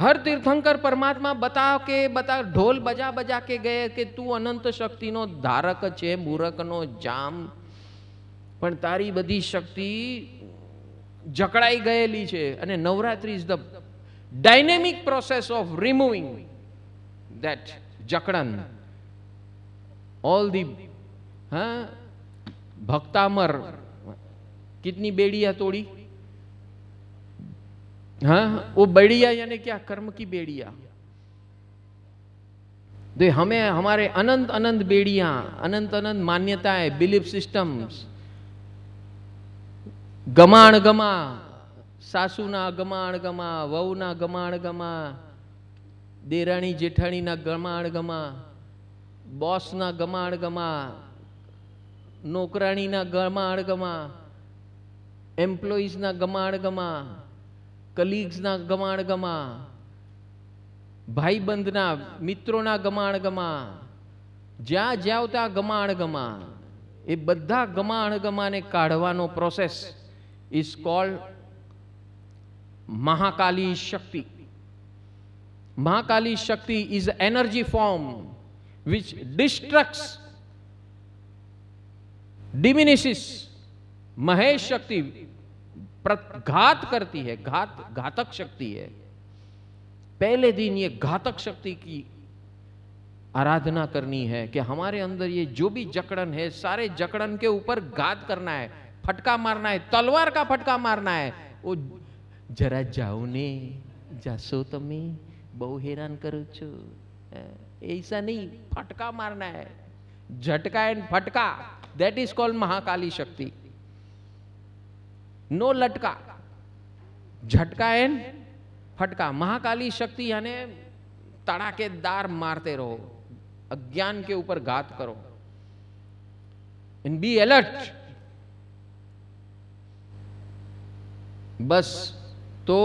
હર તીર્થંકર પરમાત્મા બતાવ કે બતા ઢોલ બજા બજા કે ગયે કે તું અનંત શક્તિનો ધારક છે મૂરકનો જામ પણ તારી બધી શક્તિ જકડાઈ ગયેલી છે અને Navratri is the dynamic process of removing that જકડન. All the हाँ भक्तामर कितनी बेड़ियां तोड़ी हाँ वो बेड़िया यानी क्या कर्म की बेड़िया तो हमें हमारे अनंत अनंत बेड़ियां अनंत अनंत मान्यताएं बिलीफ सिस्टम्स ગમાણ ગમા સાસુના ગમાણ ગમા વહુના ગમાણ ગમા દેરાણી જેઠાણીના ગમાણ ગમા બોસના ગમાણ ગમા નોકરાણીના ગમાણ ગમા એમ્પ્લોઈઝના ગમાણ ગમા કલીગ્સના ગમાણ ગમા ભાઈબંધના મિત્રોના ગમાણ ગમા જ્યાં જ્યાવતા ગમાણ ગમા એ બધા ગમાણ ગમાને કાઢવાનો process is called Mahakali Shakti. Mahakali Shakti is energy form which destructs, diminishes Mahesh शक्ति घात करती है घात घातक शक्ति है पहले दिन ये घातक शक्ति की आराधना करनी है कि हमारे अंदर ये जो भी जकड़न है, सारे जकड़न के ऊपर घात करना है, फटका मारना है, तलवार का फटका मारना है। वो जरा जाओ ने, जासो तमे, बहु हैरान करो छो ऐसा नहीं, फटका मारना है। झटका एंड फटका दैट इज़ कॉल्ड महाकाली शक्ति। नो लटका। झटका एंड फटका। महाकाली शक्ति यानी तड़ाकेदार मारते रहो, अज्ञान के ऊपर घात करो। इन बी अलर्ट बस तो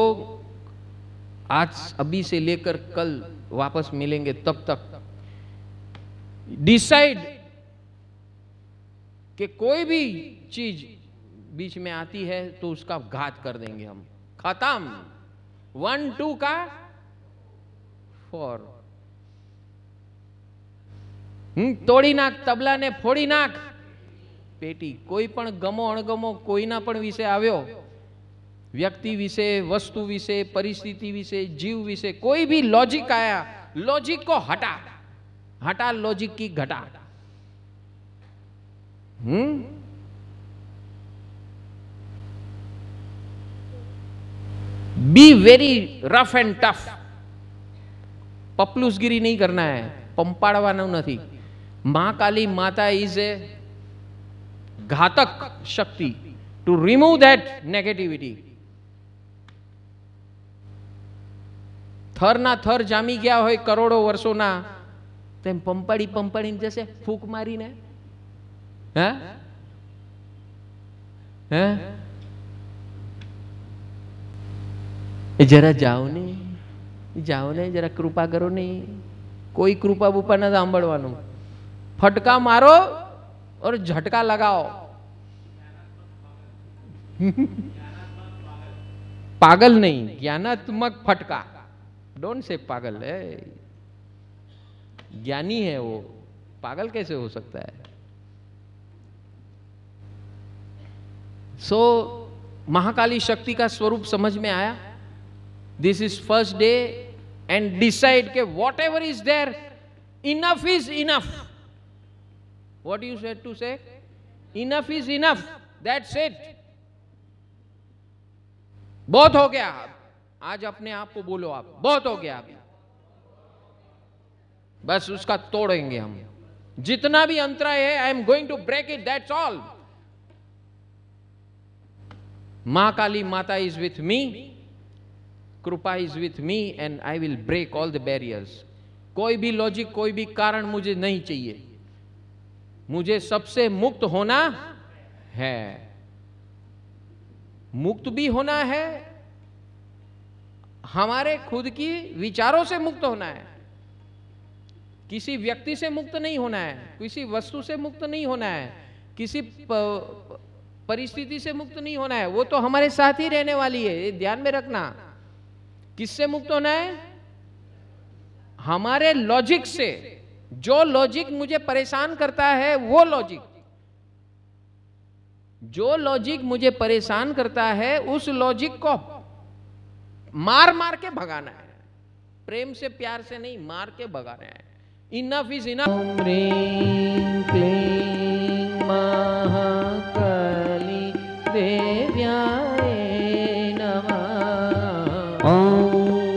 आज अभी से लेकर कल वापस मिलेंगे तब तक डिसाइड कि कोई भी चीज बीच में आती है तो उसका घात कर देंगे हम खत्म वन टू का फोर હમ તોડી નાખ તબલાને ફોડી નાખ પેટી કોઈ પણ ગમો અણગમો કોઈના પણ વિશે આવ્યો વ્યક્તિ વિશે વસ્તુ વિશે પરિસ્થિતિ વિશે जीव विषय कोई भी लॉजिक आया लॉजिक को हटा हटा लॉजिक की घटा hmm be very rough and tough પપલુસગીરી નહીં કરના હે પંપાડવાનું નથી મહાકાલી માતા ઇઝ એ ઘાતક શક્તિ ટુ રિમૂવ ધેટ નેગેટિવિટી થરના થર જામી ગયા હોય કરોડો વર્ષોના તેમ પંપાડી પંપાડીને જશે ફૂક મારીને હે હે એ જરા જાઓ ને જાઓ ને જરા કૃપા કરો ને કોઈ કૃપા બુપા નથી સાંભળવાનું ફટકા મારો ઓર ઝટકા લગાવો પાગલ નહીં જ્ઞાનાત્મક ફટકા डोंट से पागल है। ज्ञानी है वो। पागल कैसे हो सकता है? सो so, महाकाली शक्ति का स्वरूप समझ में आया। This is first day and decide के whatever is there enough is enough what you set to say enough is enough that's it बहुत हो गया। आज अपने आप को बोलो आप। बहुत हो गया अभी बस उसका तोड़ेंगे हम। जितना भी अंतराय है I am going to break it that's all Maa Kali Mata is with me kripa is with me and I will break all the barriers कोई भी लॉजिक कोई भी कारण मुझे नहीं चाहिए। मुझे सबसे मुक्त होना है। मुक्त भी होना है हमारे खुद की विचारों से मुक्त होना है। किसी व्यक्ति से मुक्त नहीं होना है, किसी वस्तु से मुक्त नहीं होना है, किसी परिस्थिति से मुक्त नहीं होना है, वो तो हमारे साथ ही रहने वाली है, ये ध्यान में रखना। किससे मुक्त होना है? हमारे लॉजिक से। जो लॉजिक मुझे परेशान करता है, वो लॉजिक जो लॉजिक मुझे परेशान करता है, उस लॉजिक को मार मार के भगाना है। प्रेम से प्यार से नहीं, मार के भगाना है। इनफ इज़ इनफ प्रेम प्रेम क्लीं महाकाली देव्याय नमः। ॐ